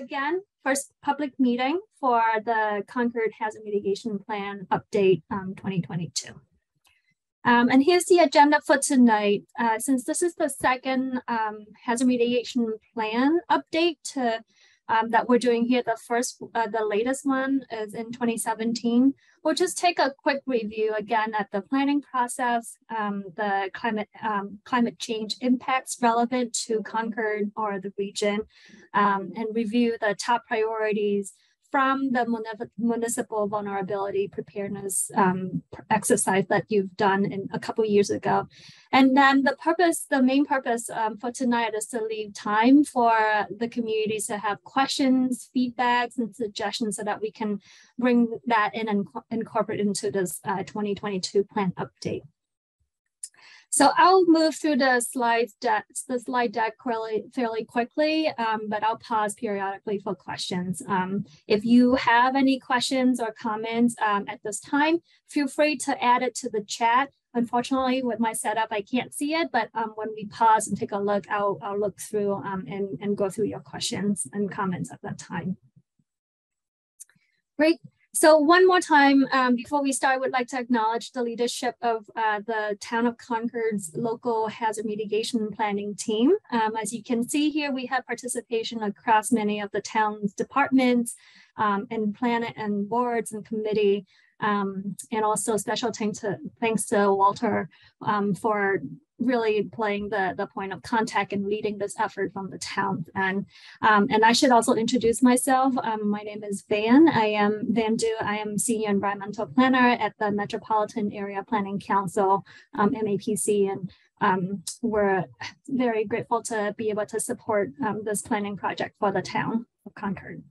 again, first public meeting for the Concord Hazard Mitigation Plan Update um, 2022. Um, and here's the agenda for tonight. Uh, since this is the second um, hazard mitigation plan update to um, that we're doing here. The first, uh, the latest one is in 2017. We'll just take a quick review again at the planning process, um, the climate um, climate change impacts relevant to Concord or the region, um, and review the top priorities from the municipal vulnerability preparedness um, exercise that you've done in a couple years ago. And then the purpose, the main purpose um, for tonight is to leave time for the communities to have questions, feedbacks, and suggestions so that we can bring that in and incorporate into this uh, 2022 plan update. So I'll move through the slides, deck, the slide deck fairly, fairly quickly, um, but I'll pause periodically for questions. Um, if you have any questions or comments um, at this time, feel free to add it to the chat. Unfortunately, with my setup, I can't see it, but um, when we pause and take a look, I'll, I'll look through um, and, and go through your questions and comments at that time. Great. So one more time, um, before we start, I would like to acknowledge the leadership of uh, the Town of Concord's local hazard mitigation planning team. Um, as you can see here, we have participation across many of the town's departments um, and planet and boards and committee. Um, and also special thanks to, thanks to Walter um, for really playing the, the point of contact and leading this effort from the town. And, um, and I should also introduce myself. Um, my name is Van. I am Van Du. I am Senior Environmental Planner at the Metropolitan Area Planning Council, um, MAPC. And um, we're very grateful to be able to support um, this planning project for the town of Concord.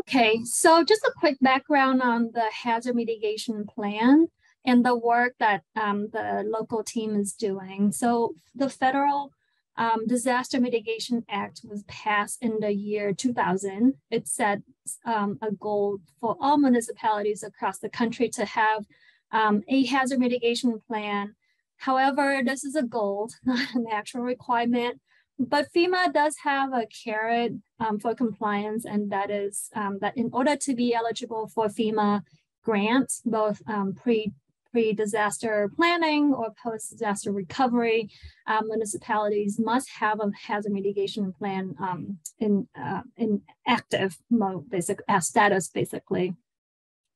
Okay, so just a quick background on the hazard mitigation plan and the work that um, the local team is doing. So the federal um, Disaster Mitigation Act was passed in the year 2000. It set um, a goal for all municipalities across the country to have um, a hazard mitigation plan. However, this is a goal, not an actual requirement. But FEMA does have a carrot um, for compliance, and that is um, that in order to be eligible for FEMA grants, both um, pre pre-disaster planning or post-disaster recovery, um, municipalities must have a hazard mitigation plan um, in, uh, in active mode, basic uh, status, basically.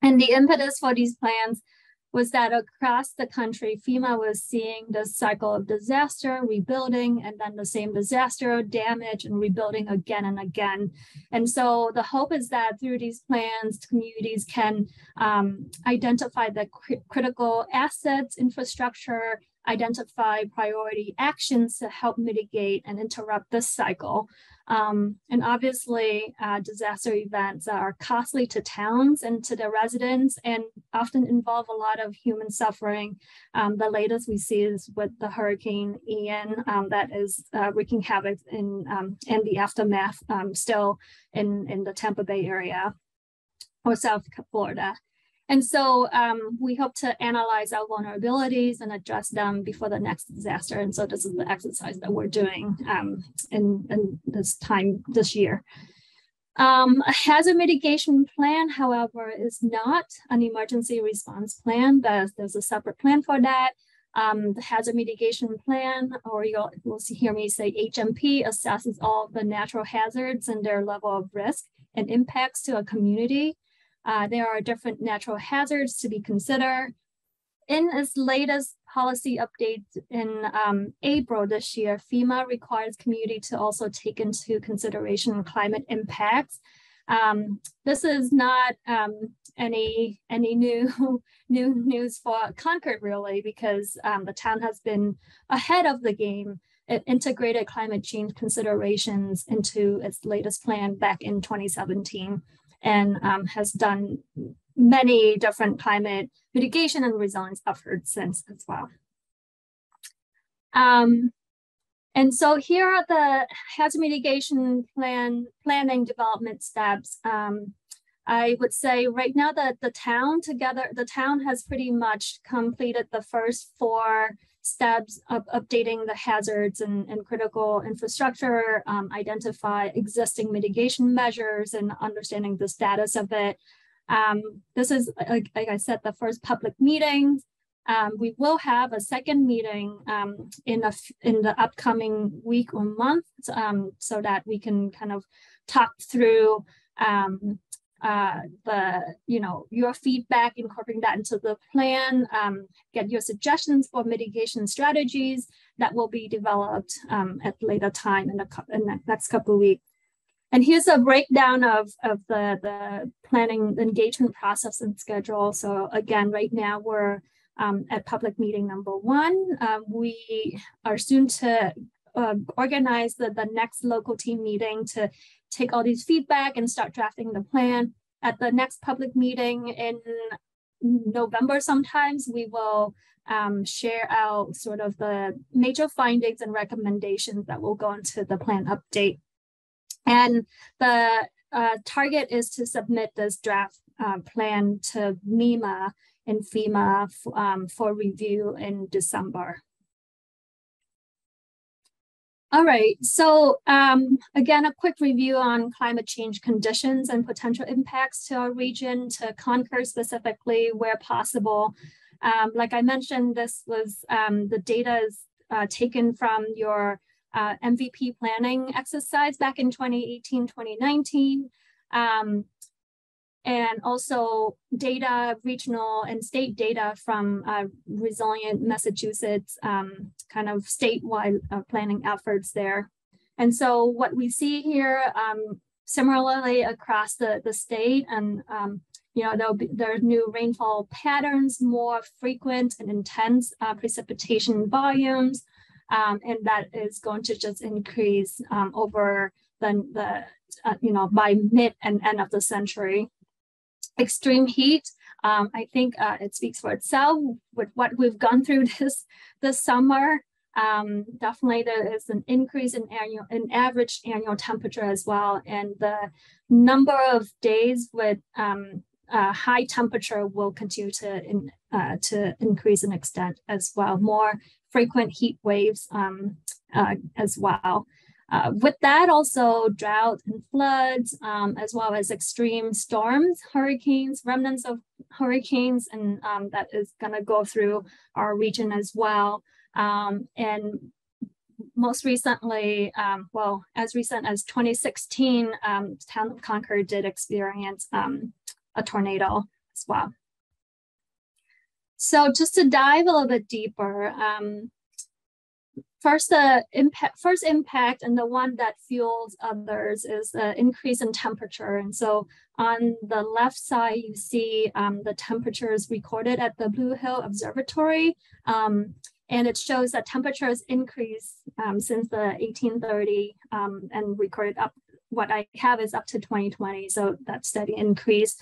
And the impetus for these plans was that across the country, FEMA was seeing the cycle of disaster, rebuilding, and then the same disaster, damage, and rebuilding again and again. And so the hope is that through these plans, communities can um, identify the cr critical assets, infrastructure, identify priority actions to help mitigate and interrupt this cycle. Um, and obviously, uh, disaster events are costly to towns and to the residents and often involve a lot of human suffering. Um, the latest we see is with the Hurricane Ian um, that is uh, wreaking havoc in, um, in the aftermath um, still in, in the Tampa Bay area or South Florida. And so um, we hope to analyze our vulnerabilities and address them before the next disaster. And so this is the exercise that we're doing um, in, in, this time this year. Um, a hazard mitigation plan, however, is not an emergency response plan. There's, there's a separate plan for that. Um, the hazard mitigation plan, or you'll, you'll hear me say HMP, assesses all the natural hazards and their level of risk and impacts to a community. Uh, there are different natural hazards to be considered. In its latest policy update in um, April this year, FEMA requires community to also take into consideration climate impacts. Um, this is not um, any any new new news for Concord really, because um, the town has been ahead of the game. It integrated climate change considerations into its latest plan back in 2017 and um, has done many different climate mitigation and resilience efforts since as well. Um, and so here are the hazard mitigation plan planning development steps. Um, I would say right now that the town together, the town has pretty much completed the first four steps of updating the hazards and, and critical infrastructure, um, identify existing mitigation measures and understanding the status of it. Um, this is, like, like, I said, the first public meeting. Um, we will have a second meeting um, in, a, in the upcoming week or month um, so that we can kind of talk through um, uh, the, you know, your feedback, incorporating that into the plan, um, get your suggestions for mitigation strategies that will be developed um, at later time in the, in the next couple of weeks. And here's a breakdown of, of the, the planning engagement process and schedule. So again, right now we're um, at public meeting number one. Um, we are soon to uh, organize the, the next local team meeting to take all these feedback and start drafting the plan. At the next public meeting in November sometimes, we will um, share out sort of the major findings and recommendations that will go into the plan update. And the uh, target is to submit this draft uh, plan to MEMA and FEMA um, for review in December. All right, so um, again, a quick review on climate change conditions and potential impacts to our region, to Concord specifically where possible. Um, like I mentioned, this was um, the data is uh, taken from your uh, MVP planning exercise back in 2018, 2019 and also data, regional and state data from uh, Resilient Massachusetts, um, kind of statewide uh, planning efforts there. And so what we see here, um, similarly across the, the state, and um, you know, there'll be there are new rainfall patterns, more frequent and intense uh, precipitation volumes, um, and that is going to just increase um, over the, the uh, you know, by mid and end of the century extreme heat. Um, I think uh, it speaks for itself with what we've gone through this this summer. Um, definitely, there is an increase in annual in average annual temperature as well, and the number of days with um, uh, high temperature will continue to in, uh, to increase in extent as well. More frequent heat waves um, uh, as well. Uh, with that, also drought and floods, um, as well as extreme storms, hurricanes, remnants of hurricanes, and um, that is going to go through our region as well. Um, and most recently, um, well, as recent as 2016, um, town of Concord did experience um, a tornado as well. So just to dive a little bit deeper, um, First, the impact, first impact and the one that fuels others is the increase in temperature. And so on the left side, you see um, the temperatures recorded at the Blue Hill Observatory. Um, and it shows that temperatures increase um, since the 1830 um, and recorded up, what I have is up to 2020. So that steady increase.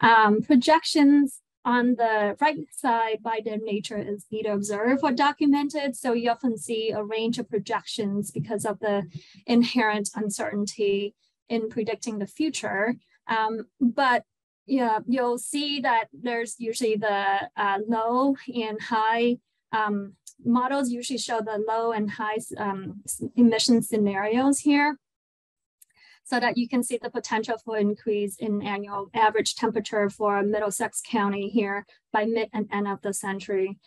Um, projections on the right side by their nature is either observed or documented. So you often see a range of projections because of the inherent uncertainty in predicting the future. Um, but yeah, you'll see that there's usually the uh, low and high um, models usually show the low and high um, emission scenarios here so that you can see the potential for increase in annual average temperature for Middlesex County here by mid and end of the century.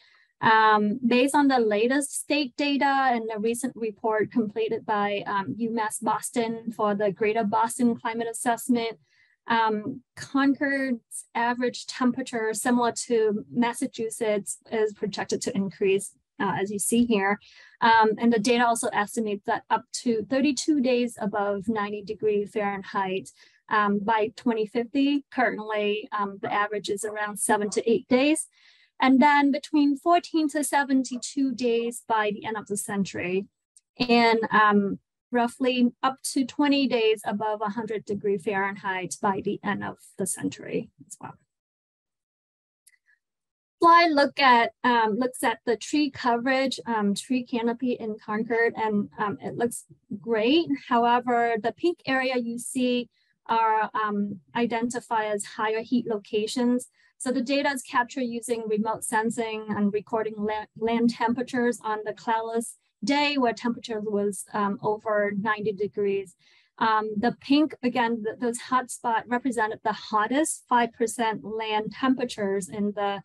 Um, based on the latest state data and the recent report completed by um, UMass Boston for the Greater Boston Climate Assessment, um, Concord's average temperature, similar to Massachusetts, is projected to increase uh, as you see here. Um, and the data also estimates that up to 32 days above 90 degree Fahrenheit um, by 2050. Currently, um, the average is around seven to eight days. And then between 14 to 72 days by the end of the century. And um, roughly up to 20 days above 100 degree Fahrenheit by the end of the century as well slide look at um, looks at the tree coverage, um, tree canopy in Concord, and um, it looks great. However, the pink area you see are um, identified as higher heat locations. So the data is captured using remote sensing and recording land, land temperatures on the cloudless day where temperature was um, over 90 degrees. Um, the pink, again, the, those hotspot represented the hottest 5% land temperatures in the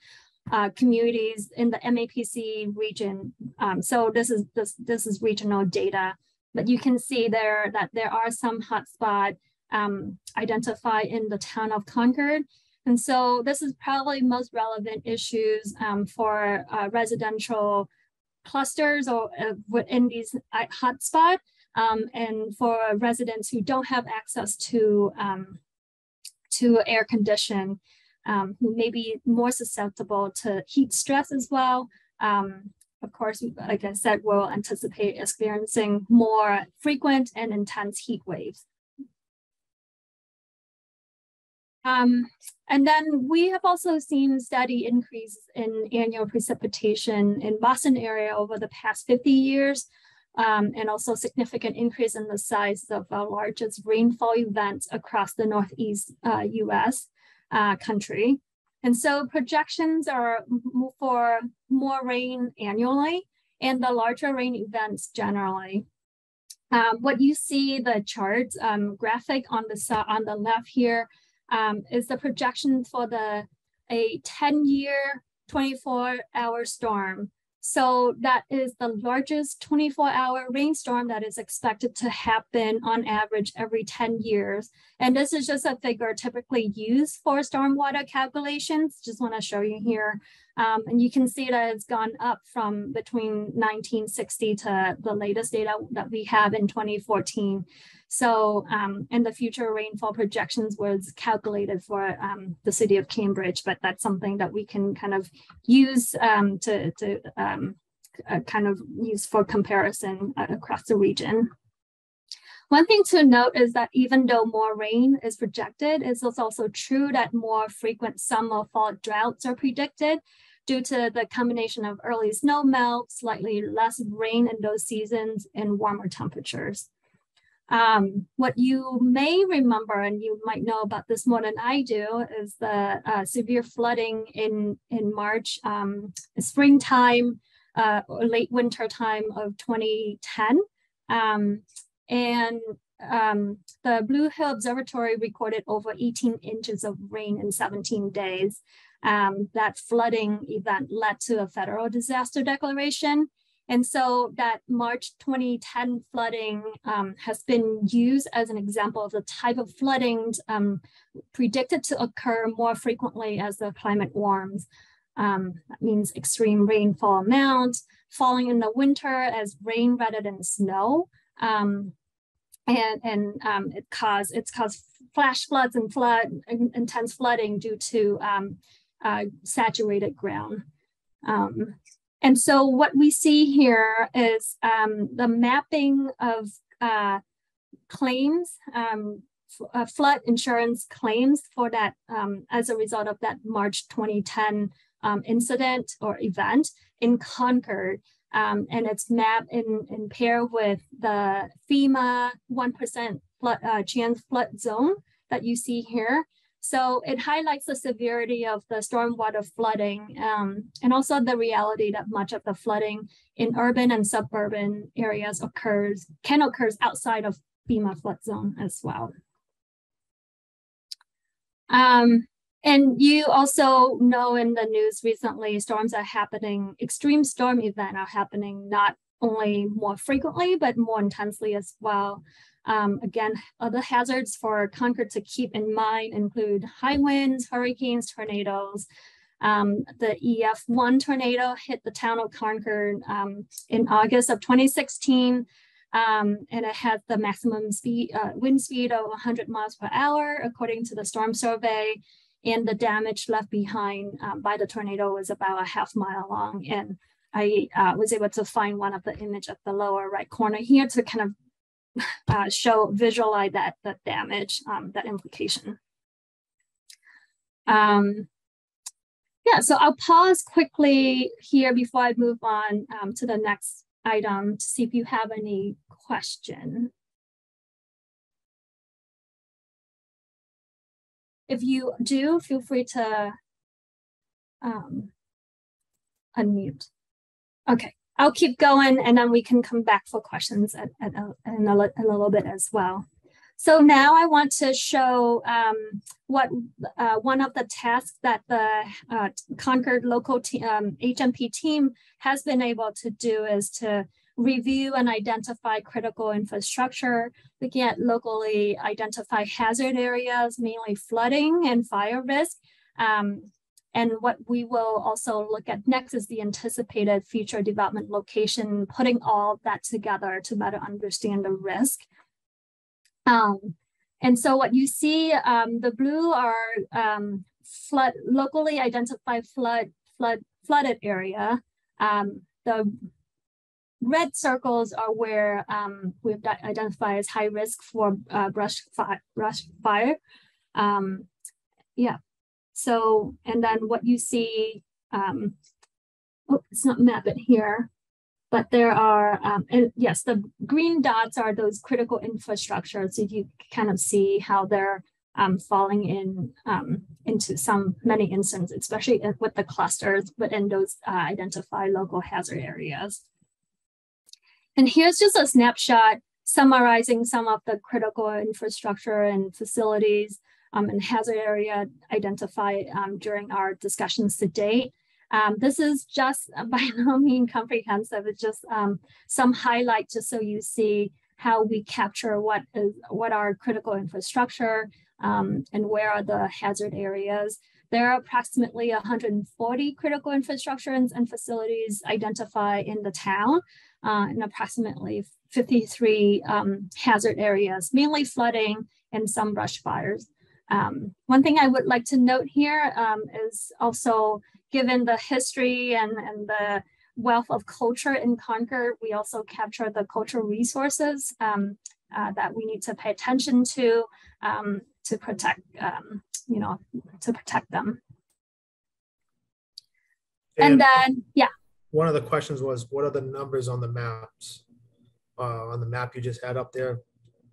uh, communities in the MAPC region. Um, so this is this this is regional data, but you can see there that there are some hotspot um, identified in the town of Concord. And so this is probably most relevant issues um, for uh, residential clusters or uh, within these uh, hotspot um, and for residents who don't have access to um, to air condition um, who may be more susceptible to heat stress as well. Um, of course, like I said, we'll anticipate experiencing more frequent and intense heat waves. Um, and then we have also seen steady increase in annual precipitation in Boston area over the past 50 years, um, and also significant increase in the size of the largest rainfall events across the Northeast uh, US uh, country. And so projections are for more rain annually and the larger rain events generally. Um, what you see the chart um, graphic on the on the left here um, is the projection for the a 10 year 24 hour storm so that is the largest 24 hour rainstorm that is expected to happen on average every 10 years. And this is just a figure typically used for stormwater calculations. Just wanna show you here. Um, and you can see that it's gone up from between 1960 to the latest data that we have in 2014. So, um, and the future rainfall projections was calculated for um, the city of Cambridge, but that's something that we can kind of use um, to, to um, uh, kind of use for comparison uh, across the region. One thing to note is that even though more rain is projected, it's also true that more frequent summer fall droughts are predicted due to the combination of early snow melt, slightly less rain in those seasons, and warmer temperatures. Um, what you may remember, and you might know about this more than I do, is the uh, severe flooding in, in March, um, springtime, uh, late winter time of 2010. Um, and um, the Blue Hill Observatory recorded over 18 inches of rain in 17 days. Um, that flooding event led to a federal disaster declaration. And so that March 2010 flooding um, has been used as an example of the type of flooding um, predicted to occur more frequently as the climate warms. Um, that means extreme rainfall amount, falling in the winter as rain rather than snow. Um, and and um, it caused it's caused flash floods and flood intense flooding due to um, uh, saturated ground. Um, and so what we see here is um, the mapping of uh, claims, um, uh, flood insurance claims for that um, as a result of that March 2010 um, incident or event in Concord. Um, and it's mapped in, in pair with the FEMA 1% flood, uh, chance flood zone that you see here. So it highlights the severity of the stormwater flooding um, and also the reality that much of the flooding in urban and suburban areas occurs, can occurs outside of FEMA flood zone as well. Um, and you also know in the news recently, storms are happening, extreme storm event are happening not only more frequently, but more intensely as well. Um, again, other hazards for Concord to keep in mind include high winds, hurricanes, tornadoes. Um, the EF1 tornado hit the town of Concord um, in August of 2016, um, and it had the maximum speed, uh, wind speed of 100 miles per hour, according to the storm survey. And the damage left behind um, by the tornado was about a half mile long. And I uh, was able to find one of the image at the lower right corner here to kind of uh, show, visualize that, that damage, um, that implication. Um, yeah, so I'll pause quickly here before I move on um, to the next item to see if you have any question. If you do, feel free to um, unmute. Okay, I'll keep going and then we can come back for questions at, at, a, in a, a little bit as well. So now I want to show um, what uh, one of the tasks that the uh, Concord local te um, HMP team has been able to do is to review and identify critical infrastructure, looking at locally identify hazard areas, mainly flooding and fire risk. Um, and what we will also look at next is the anticipated future development location, putting all that together to better understand the risk. Um, and so what you see, um, the blue are um, flood, locally identified flood, flood, flooded area. Um, the red circles are where um, we've identified as high risk for uh, brush, fi brush fire. Um, yeah, so, and then what you see, um, oh, it's not map it here, but there are, um, and yes, the green dots are those critical infrastructure. So you kind of see how they're um, falling in um, into some many instances, especially with the clusters within those uh, identified local hazard areas. And here's just a snapshot summarizing some of the critical infrastructure and facilities um, and hazard area identified um, during our discussions to date. Um, this is just by no means comprehensive. It's just um, some highlight just so you see how we capture what is what are critical infrastructure um, and where are the hazard areas. There are approximately 140 critical infrastructure and, and facilities identified in the town uh, and approximately 53 um, hazard areas, mainly flooding and some brush fires. Um, one thing I would like to note here um, is also given the history and, and the wealth of culture in Concord, we also capture the cultural resources um, uh, that we need to pay attention to um, to protect, um, you know, to protect them. And, and, then, yeah. One of the questions was, what are the numbers on the maps? Uh, on the map you just had up there?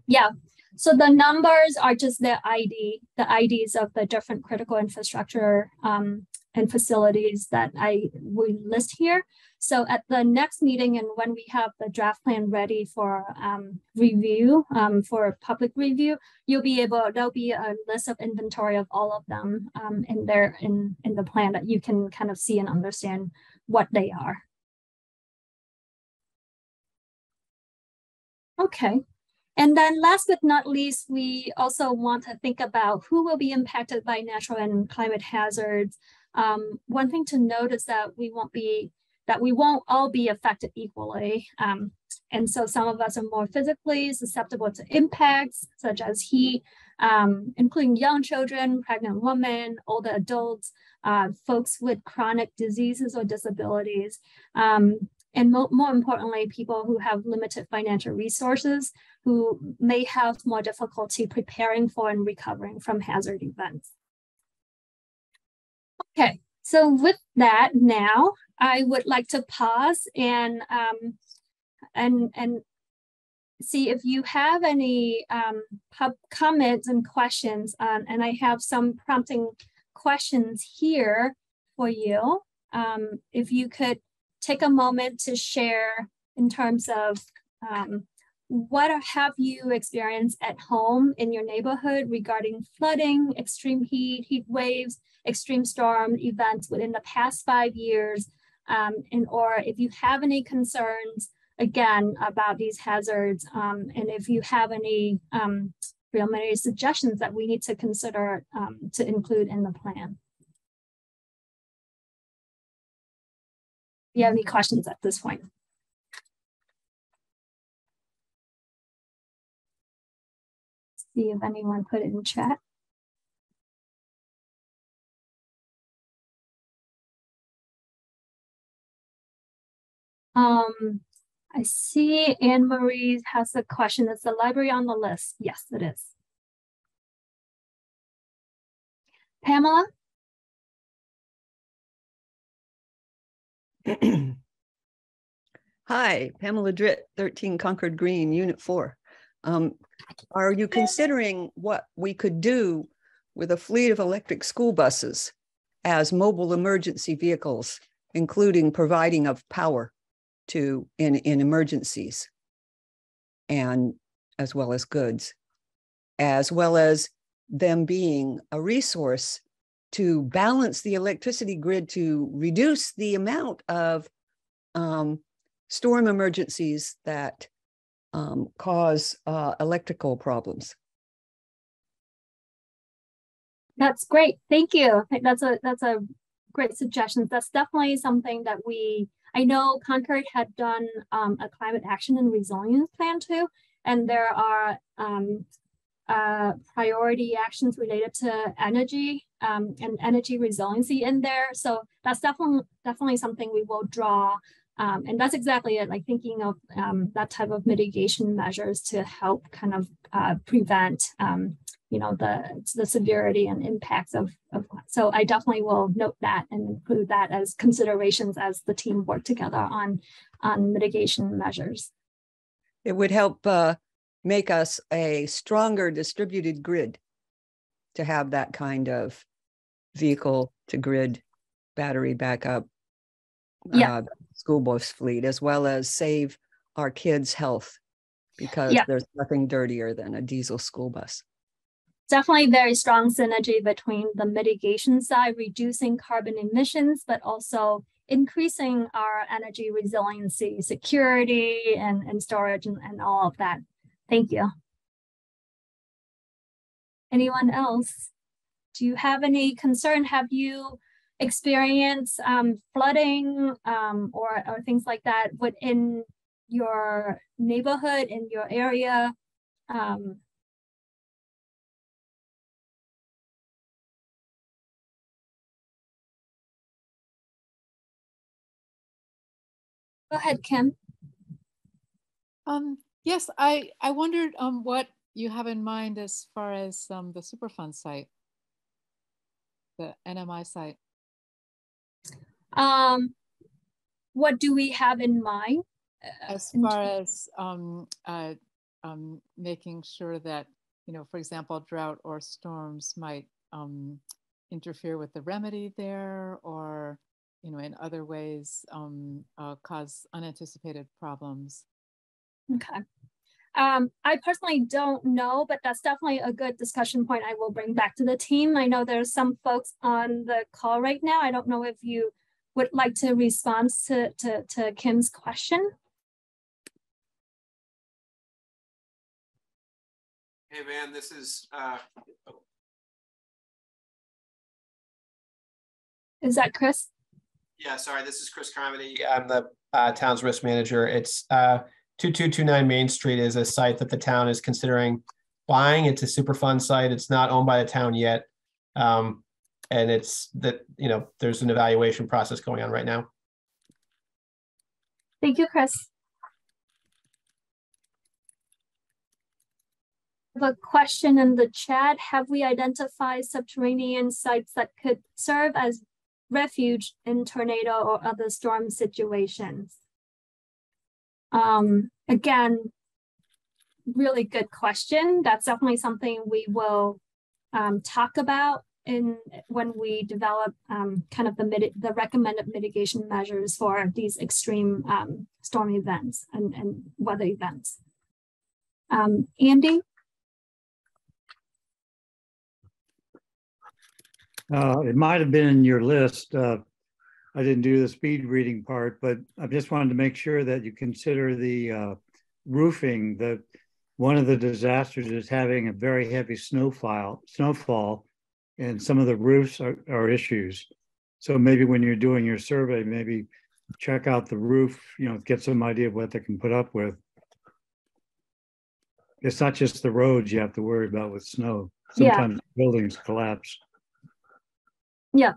Yeah, so the numbers are just the ID, the IDs of the different critical infrastructure um, and facilities that I will list here. So at the next meeting and when we have the draft plan ready for um, review, um, for public review, you'll be able, there'll be a list of inventory of all of them um, in there in, in the plan that you can kind of see and understand what they are. Okay, and then last but not least, we also want to think about who will be impacted by natural and climate hazards. Um, one thing to note is that we won't be that we won't all be affected equally. Um, and so some of us are more physically susceptible to impacts such as heat, um, including young children, pregnant women, older adults, uh, folks with chronic diseases or disabilities. Um, and mo more importantly, people who have limited financial resources who may have more difficulty preparing for and recovering from hazard events. Okay, so with that now, I would like to pause and um, and and see if you have any um, comments and questions. Um, and I have some prompting questions here for you. Um, if you could take a moment to share in terms of um, what have you experienced at home in your neighborhood regarding flooding, extreme heat, heat waves, extreme storm events within the past five years? Um, and or if you have any concerns, again, about these hazards, um, and if you have any um, preliminary suggestions that we need to consider um, to include in the plan. Do you have any questions at this point? see if anyone put it in chat. Um, I see Anne Marie has a question. Is the library on the list? Yes, it is. Pamela? Hi, Pamela Dritt, 13 Concord Green, Unit 4. Um, are you considering what we could do with a fleet of electric school buses as mobile emergency vehicles, including providing of power to in, in emergencies and as well as goods, as well as them being a resource to balance the electricity grid to reduce the amount of um, storm emergencies that um, cause uh, electrical problems. That's great. Thank you. That's a that's a great suggestion. That's definitely something that we. I know Concord had done um, a climate action and resilience plan too, and there are um, uh, priority actions related to energy um, and energy resiliency in there. So that's definitely definitely something we will draw. Um, and that's exactly it, like thinking of um, that type of mitigation measures to help kind of uh, prevent, um, you know, the, the severity and impacts of, of, so I definitely will note that and include that as considerations as the team work together on, on mitigation measures. It would help uh, make us a stronger distributed grid to have that kind of vehicle to grid battery backup yeah. uh, school bus fleet, as well as save our kids' health because yeah. there's nothing dirtier than a diesel school bus. Definitely very strong synergy between the mitigation side, reducing carbon emissions, but also increasing our energy resiliency, security, and, and storage, and, and all of that. Thank you. Anyone else? Do you have any concern? Have you experienced um, flooding um, or, or things like that within your neighborhood, in your area? Um, Go ahead, Kim. Um, Yes, I, I wondered um, what you have in mind as far as um, the Superfund site, the NMI site. Um, what do we have in mind? Uh, as far as um, uh, um, making sure that, you know, for example, drought or storms might um, interfere with the remedy there or, you know, in other ways um, uh, cause unanticipated problems. Okay. Um, I personally don't know, but that's definitely a good discussion point I will bring back to the team. I know there's some folks on the call right now. I don't know if you would like to respond to, to, to Kim's question. Hey, Van, this is. Uh... Is that Chris? Yeah, sorry, this is Chris Carmody. I'm the uh, town's risk manager. It's uh, 2229 Main Street is a site that the town is considering buying. It's a Superfund site. It's not owned by the town yet. Um, and it's that, you know, there's an evaluation process going on right now. Thank you, Chris. a question in the chat. Have we identified subterranean sites that could serve as refuge in tornado or other storm situations? Um, again, really good question. That's definitely something we will um, talk about in when we develop um, kind of the the recommended mitigation measures for these extreme um, storm events and, and weather events. Um, Andy? Uh, it might have been in your list. Uh, I didn't do the speed reading part, but I just wanted to make sure that you consider the uh, roofing. The one of the disasters is having a very heavy snowfall, snowfall, and some of the roofs are, are issues. So maybe when you're doing your survey, maybe check out the roof. You know, get some idea of what they can put up with. It's not just the roads you have to worry about with snow. Sometimes yeah. buildings collapse. Yeah,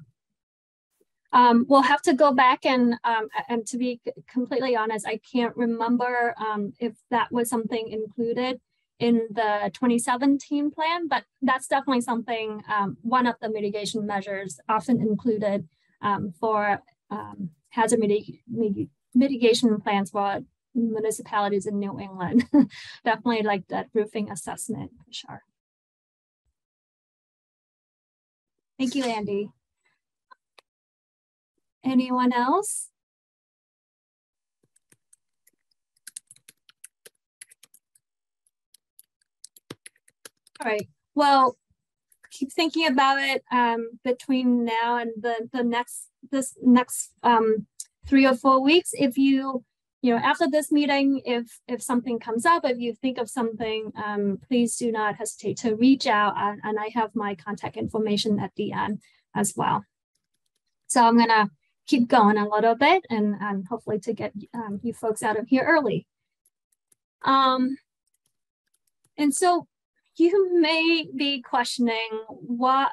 um, we'll have to go back and um, and to be completely honest, I can't remember um, if that was something included in the 2017 plan, but that's definitely something, um, one of the mitigation measures often included um, for um, hazard mitig mitigation plans for municipalities in New England. definitely like that roofing assessment for sure. Thank you, Andy. anyone else? All right. Well, keep thinking about it um, between now and the the next this next um, three or four weeks. If you you know after this meeting, if if something comes up, if you think of something, um, please do not hesitate to reach out. And, and I have my contact information at the end as well. So I'm gonna keep going a little bit and, and hopefully to get um, you folks out of here early. Um, and so you may be questioning what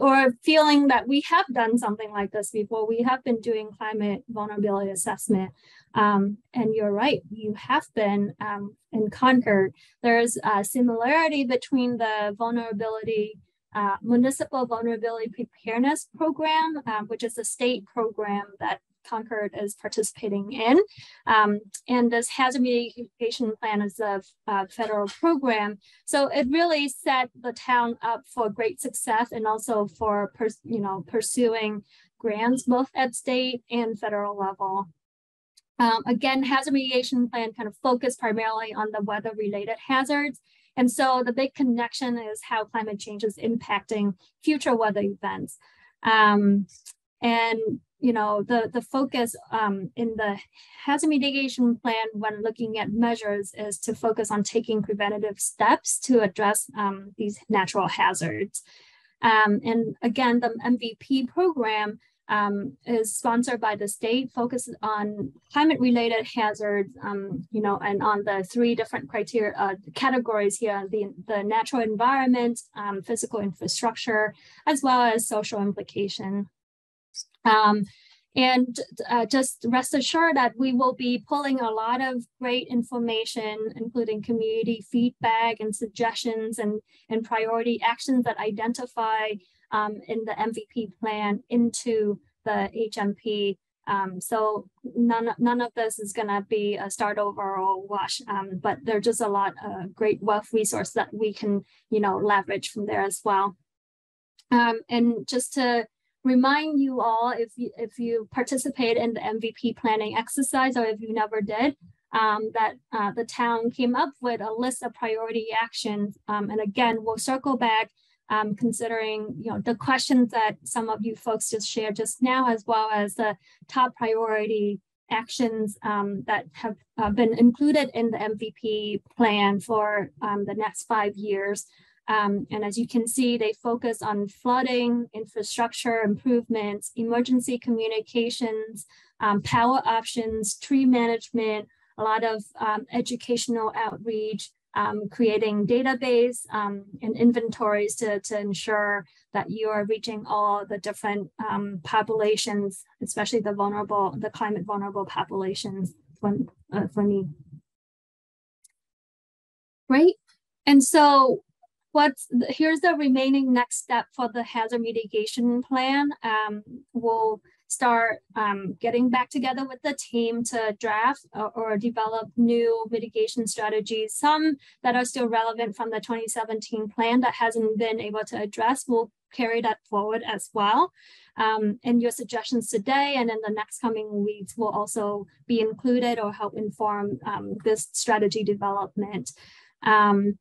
or feeling that we have done something like this before. We have been doing climate vulnerability assessment. Um, and you're right, you have been um, in Concord. There's a similarity between the vulnerability uh, Municipal Vulnerability Preparedness Program, um, which is a state program that Concord is participating in. Um, and this hazard mitigation plan is a, a, federal program. So it really set the town up for great success and also for, you know, pursuing grants both at state and federal level. Um, again, hazard mitigation plan kind of focused primarily on the weather related hazards and so the big connection is how climate change is impacting future weather events. Um, and you know the the focus um, in the hazard mitigation plan when looking at measures is to focus on taking preventative steps to address um, these natural hazards. Um, and again, the MVP program um, is sponsored by the state, focused on climate-related hazards, um, you know, and on the three different criteria uh, categories here: the the natural environment, um, physical infrastructure, as well as social implication. Um, and uh, just rest assured that we will be pulling a lot of great information, including community feedback and suggestions and, and priority actions that identify um, in the MVP plan into the HMP. Um, so none, none of this is going to be a start over or wash, um, but there's just a lot of great wealth resource that we can, you know, leverage from there as well. Um, and just to remind you all, if you, if you participate in the MVP planning exercise or if you never did, um, that uh, the town came up with a list of priority actions. Um, and again, we'll circle back um, considering you know the questions that some of you folks just shared just now, as well as the top priority actions um, that have uh, been included in the MVP plan for um, the next five years. Um, and as you can see, they focus on flooding, infrastructure improvements, emergency communications, um, power options, tree management, a lot of um, educational outreach, um, creating database um, and inventories to, to ensure that you are reaching all the different um, populations, especially the vulnerable, the climate vulnerable populations for, uh, for need. Right? And so what's the, here's the remaining next step for the hazard mitigation plan. Um, we'll start um, getting back together with the team to draft or, or, develop new mitigation strategies. Some that are still relevant from the 2017 plan that hasn't been able to address, we'll carry that forward as well. Um, and your suggestions today and in the next coming weeks will also be included or help inform um, this strategy development. Um,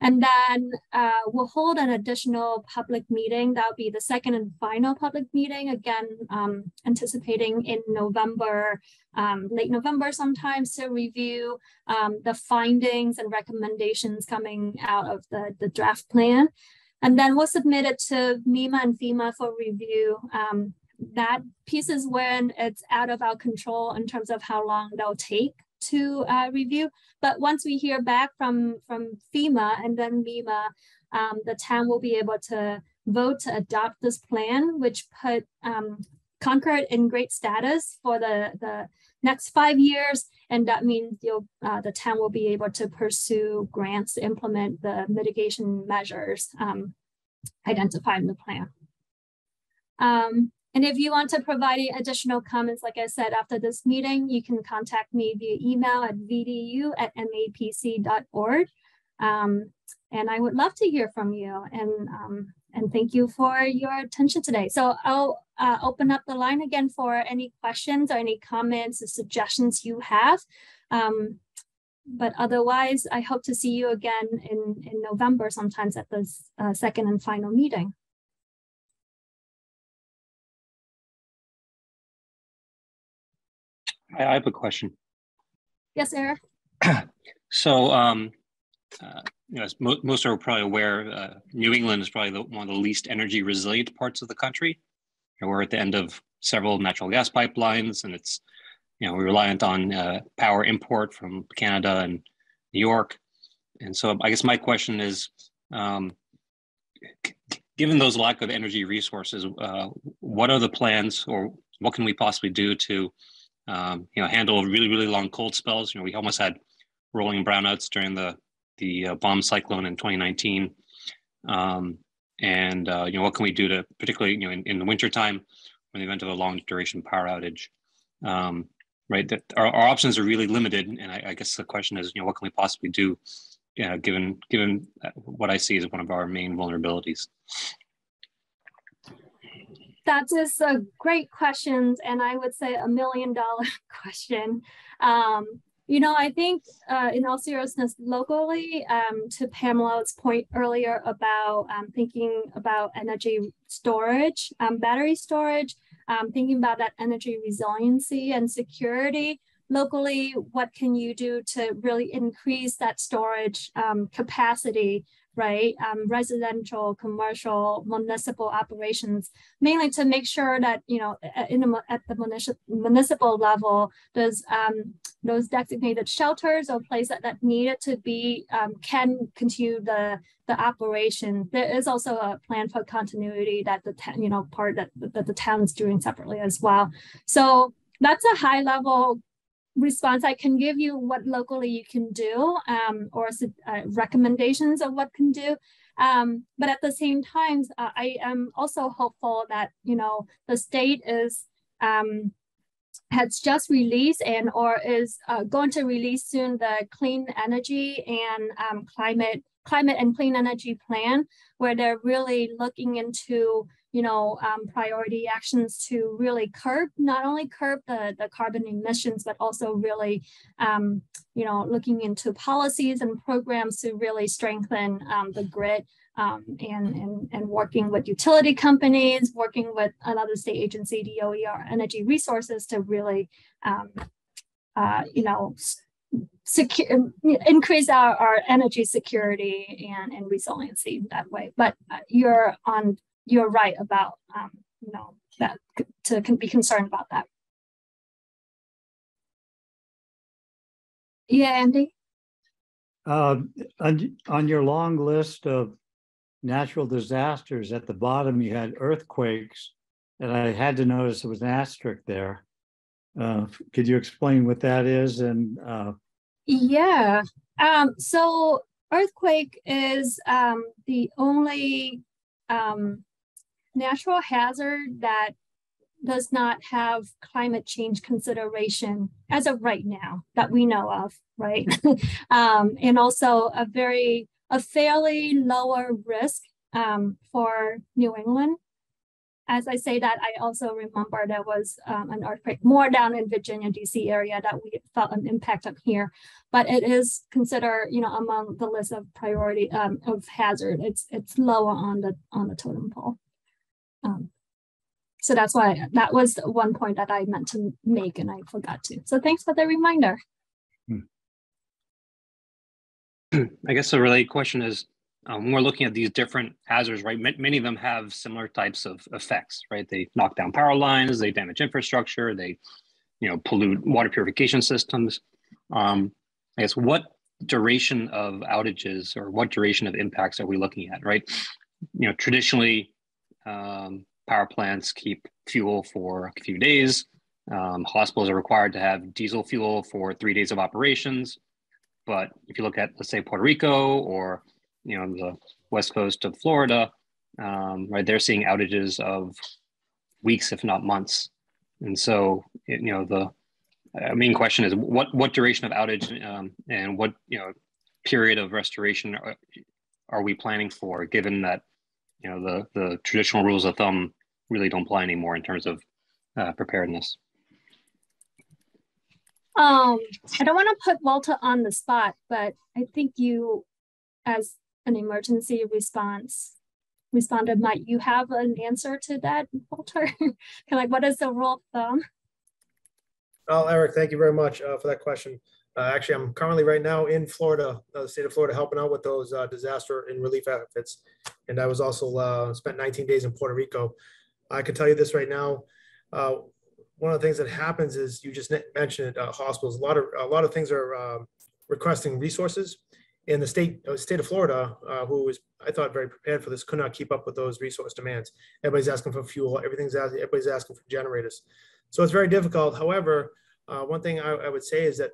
and then uh, we'll hold an additional public meeting. That'll be the second and final public meeting, again, um, anticipating in November, um, late November sometimes to review um, the findings and recommendations coming out of the, the draft plan. And then we'll submit it to MEMA and FEMA for review. Um, that piece is when it's out of our control in terms of how long they'll take to uh, review. But once we hear back from, from FEMA and then MEMA, um, the town will be able to vote to adopt this plan, which put um, Concord in great status for the, the next five years. And that means you'll, uh, the town will be able to pursue grants to implement the mitigation measures um, identified in the plan. Um, and if you want to provide additional comments, like I said, after this meeting, you can contact me via email at vdu at mapc.org. Um, and I would love to hear from you. And um, and thank you for your attention today. So I'll uh, open up the line again for any questions or any comments or suggestions you have. Um, but otherwise, I hope to see you again in, in November, sometimes at the uh, second and final meeting. I have a question. Yes, Eric. so, um, uh, you know, as mo most are probably aware, uh, New England is probably the, one of the least energy resilient parts of the country. You know, we're at the end of several natural gas pipelines, and it's you know we're reliant on uh, power import from Canada and New York. And so, I guess my question is, um, given those lack of energy resources, uh, what are the plans, or what can we possibly do to um, you know, handle really, really long cold spells. You know, we almost had rolling brownouts during the the uh, bomb cyclone in 2019. Um, and uh, you know, what can we do to, particularly you know, in, in the wintertime, in the event of a long duration power outage, um, right? That our, our, options are really limited, and I, I, guess the question is, you know, what can we possibly do, know, given given what I see as one of our main vulnerabilities. That is a great question, and I would say a million dollar question. Um, you know, I think uh, in all seriousness, locally, um, to Pamela's point earlier about um, thinking about energy storage, um, battery storage, um, thinking about that energy resiliency and security, locally, what can you do to really increase that storage um, capacity right? Um, residential, commercial, municipal operations, mainly to make sure that, you know, in the, at the municipal level, those, um, those designated shelters or places that, that needed to be um, can continue the, the operation. There is also a plan for continuity that the, you know, part that, that the town is doing separately as well. So that's a high level response I can give you what locally you can do um, or uh, recommendations of what can do. Um, but at the same time, uh, I am also hopeful that, you know, the state is um, has just released and or is uh, going to release soon the clean energy and um, climate climate and clean energy plan, where they're really looking into you know, um, priority actions to really curb, not only curb the, the carbon emissions, but also really, um, you know, looking into policies and programs to really strengthen um, the grid um, and, and, and working with utility companies, working with another state agency, DOE or energy resources to really, um, uh, you know, secure, increase our, our energy security and, and resiliency that way. But uh, you're on you're right about um, you know that to be concerned about that. Yeah, Andy. Uh, on, on your long list of natural disasters, at the bottom you had earthquakes, and I had to notice there was an asterisk there. Uh, could you explain what that is? And uh... yeah, um, so earthquake is um, the only um, natural hazard that does not have climate change consideration as of right now that we know of, right? um, and also a very, a fairly lower risk um, for New England. As I say that, I also remember there was um, an earthquake more down in Virginia, DC area that we felt an impact up here, but it is considered, you know, among the list of priority um, of hazard. It's it's lower on the on the totem pole. Um, so that's why that was one point that I meant to make and I forgot to. So thanks for the reminder. Hmm. I guess the related question is um, when we're looking at these different hazards, right? many of them have similar types of effects, right? They knock down power lines, they damage infrastructure, they, you know, pollute water purification systems. Um, I guess what duration of outages or what duration of impacts are we looking at, right? You know, traditionally um, power plants keep fuel for a few days. Um, hospitals are required to have diesel fuel for three days of operations. But if you look at, let's say, Puerto Rico or you know the west coast of Florida, um, right, they're seeing outages of weeks, if not months. And so, you know, the uh, main question is what what duration of outage um, and what you know period of restoration are, are we planning for, given that you know the the traditional rules of thumb really don't apply anymore in terms of uh, preparedness. Um, I don't want to put Walter on the spot, but I think you, as an emergency response responder, might you have an answer to that, Walter? like, what is the rule of thumb? Well, Eric, thank you very much uh, for that question. Uh, actually, I'm currently right now in Florida, uh, the state of Florida, helping out with those uh, disaster and relief efforts. And I was also uh, spent 19 days in Puerto Rico. I can tell you this right now. Uh, one of the things that happens is you just mentioned uh, hospitals. A lot of a lot of things are requesting resources, and the state state of Florida, who is I thought very prepared for this, could not keep up with those resource demands. Everybody's asking for fuel. Everything's asking, everybody's asking for generators. So it's very difficult. However, one thing I, I would say is that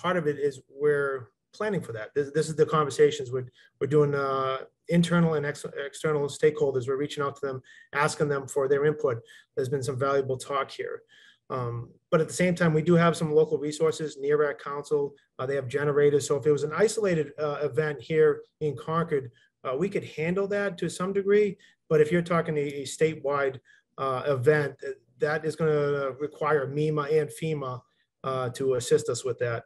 part of it is we're planning for that. This, this is the conversations we're, we're doing uh, internal and ex external stakeholders. We're reaching out to them, asking them for their input. There's been some valuable talk here. Um, but at the same time, we do have some local resources, near our Council, uh, they have generators. So if it was an isolated uh, event here in Concord, uh, we could handle that to some degree. But if you're talking a, a statewide uh, event, that is going to require MEMA and FEMA uh, to assist us with that.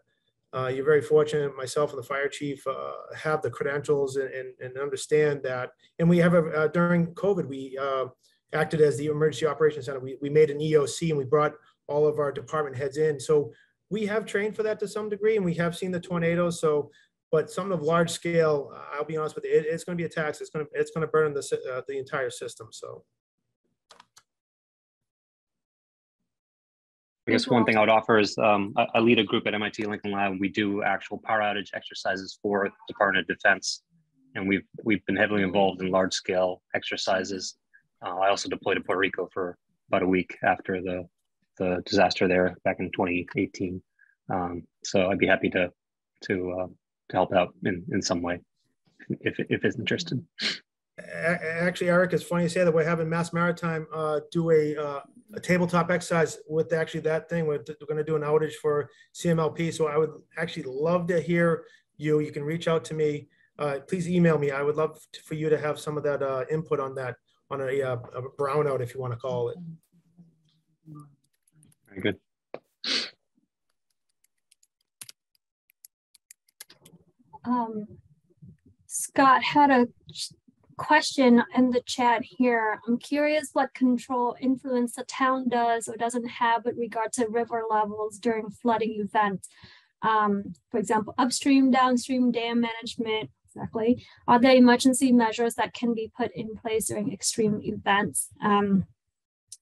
Uh, you're very fortunate, myself and the fire chief uh, have the credentials and, and, and, understand that. And we have, a, uh, during COVID, we uh, acted as the emergency operations center. We, we made an EOC and we brought all of our department heads in. So we have trained for that to some degree and we have seen the tornadoes. So, but some of large scale, I'll be honest with you, it, it's going to be a tax. It's going to, it's going to burn the, uh, the entire system. So. I guess one thing I would offer is um, I, I, lead a group at MIT Lincoln Lab. We do actual power outage exercises for the Department of Defense, and we've we've been heavily involved in large scale exercises. Uh, I also deployed to Puerto Rico for about a week after the the disaster there back in 2018. Um, so I'd be happy to to uh, to help out in in some way if if it's interested actually, Eric, it's funny you say that we're having Mass Maritime uh, do a, uh, a tabletop exercise with actually that thing. We're, we're going to do an outage for CMLP. So I would actually love to hear you. You can reach out to me. Uh, please email me. I would love to, for you to have some of that uh, input on that, on a, uh, a brownout, if you want to call it. Very good. Um, Scott had a question in the chat here. I'm curious what control influence the town does or doesn't have with regard to river levels during flooding events. Um, for example, upstream, downstream dam management, exactly. Are there emergency measures that can be put in place during extreme events? Um,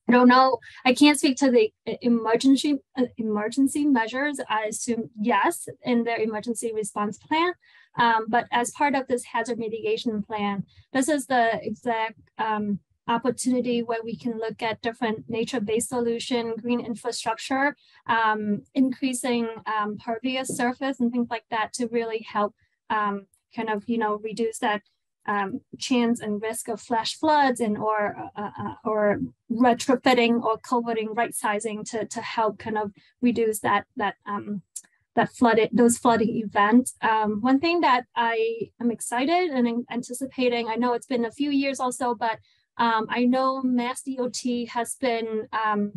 I don't know. I can't speak to the emergency uh, emergency measures. I assume yes in their emergency response plan. Um, but as part of this hazard mitigation plan, this is the exact um, opportunity where we can look at different nature-based solution, green infrastructure, um, increasing um, pervious surface and things like that to really help um, kind of, you know, reduce that um, chance and risk of flash floods and or uh, uh, or retrofitting or culverting right sizing to to help kind of reduce that that that flooded those flooding events. Um, one thing that I am excited and anticipating, I know it's been a few years also, but um, I know Mass DOT has been, um,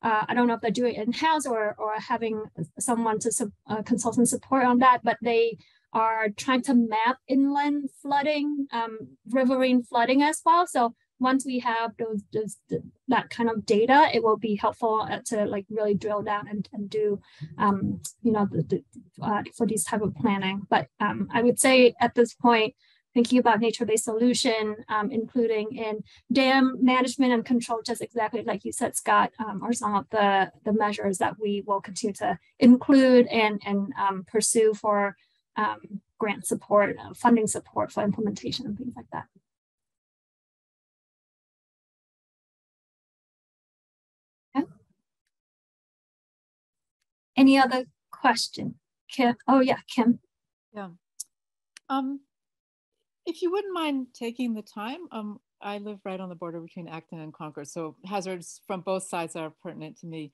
uh, I don't know if they're doing it in-house or, or having someone to uh, consultant support on that, but they are trying to map inland flooding, um, riverine flooding as well. So once we have those, those that kind of data, it will be helpful uh, to like really drill down and, and do, um, you know, the, the, uh, for these type of planning. But um, I would say at this point, thinking about nature-based solution, um, including in dam management and control, just exactly like you said, Scott, um, are some of the, the measures that we will continue to include and, and um, pursue for um, grant support, uh, funding support for implementation and things like that. Any other question? Kim? Oh yeah, Kim. Yeah. Um, if you wouldn't mind taking the time, um, I live right on the border between Acton and Concord, so hazards from both sides are pertinent to me.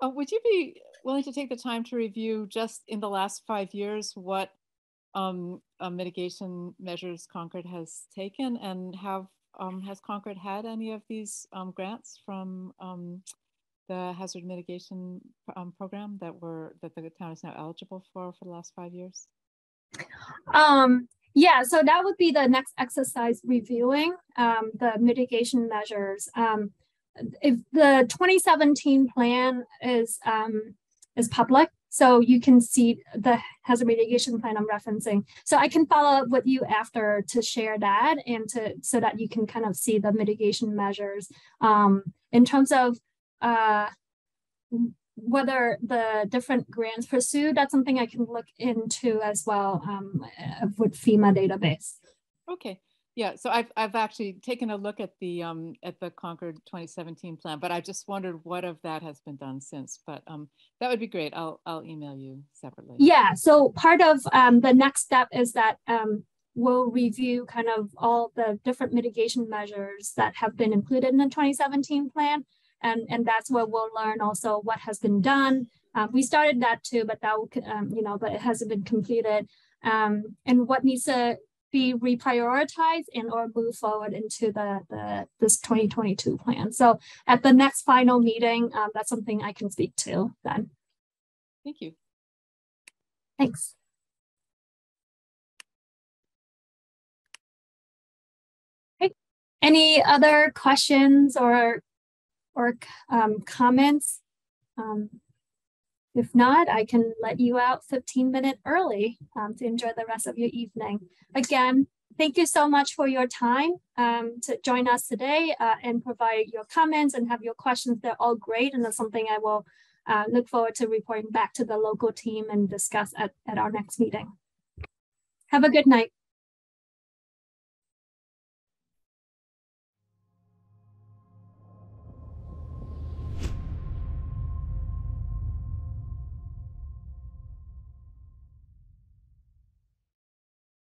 Uh, would you be willing to take the time to review just in the last five years what um, uh, mitigation measures Concord has taken and have um, has Concord had any of these um, grants from um, the hazard mitigation um, program that were that the town is now eligible for for the last five years? Um, yeah, so that would be the next exercise reviewing um, the mitigation measures. Um, if the 2017 plan is um, is public, so you can see the hazard mitigation plan I'm referencing. So I can follow up with you after to share that and to so that you can kind of see the mitigation measures. Um, in terms of uh, whether the different grants pursued, that's something I can look into as well um, with FEMA database. Okay, yeah, so I've, I've actually taken a look at the um, at the Concord 2017 plan, but I just wondered what of that has been done since. But um, that would be great. I'll I'll email you separately. Yeah. So part of um, the next step is that um, we'll review kind of all the different mitigation measures that have been included in the 2017 plan, and and that's where we'll learn also what has been done. Um, we started that too, but that um, you know, but it hasn't been completed. Um, and what needs to be reprioritized and or move forward into the, the this 2022 plan. So at the next final meeting, um, that's something I can speak to then. Thank you. Thanks. Okay. Any other questions or or um, comments? Um, if not, I can let you out 15 minutes early um, to enjoy the rest of your evening. Again, thank you so much for your time um, to join us today uh, and provide your comments and have your questions. They're all great and that's something I will uh, look forward to reporting back to the local team and discuss at, at our next meeting. Have a good night.